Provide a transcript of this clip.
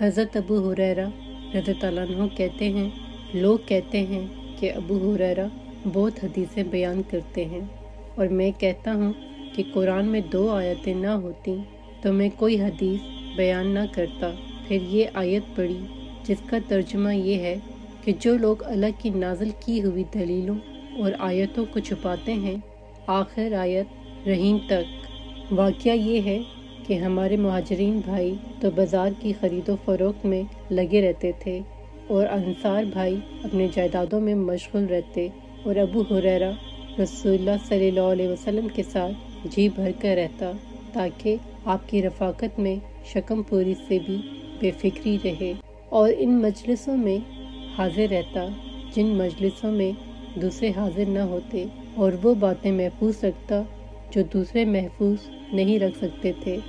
हज़रत अबू हुरैरा रज़ी तु कहते हैं, लोग कहते हैं कि अबू हुरैरा बहुत हदीसें बयान करते हैं और मैं कहता हूँ कि कुरान में दो आयतें ना होती तो मैं कोई हदीस बयान ना करता। फिर ये आयत पढ़ी, जिसका तर्जमा ये है कि जो लोग अल्लाह की नाजल की हुई दलीलों और आयतों को छुपाते हैं, आखिर आयत रहीम तक। वाक़ ये है कि हमारे महाजरीन भाई तो बाज़ार की ख़रीदो फ़रोख्त में लगे रहते थे और अंसार भाई अपने जायदादों में मशगूल रहते और अबू हुरैरा रसूलुल्लाह सल्लल्लाहु अलैहि वसल्लम के साथ जी भर कर रहता ताकि आपकी रफाकत में शकम पूरी से भी बेफिक्री रहे और इन मजलिसों में हाजिर रहता, जिन मजलिसों में दूसरे हाजिर न होते और वो बातें महफूज रखता जो दूसरे महफूज नहीं रख सकते थे।